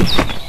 you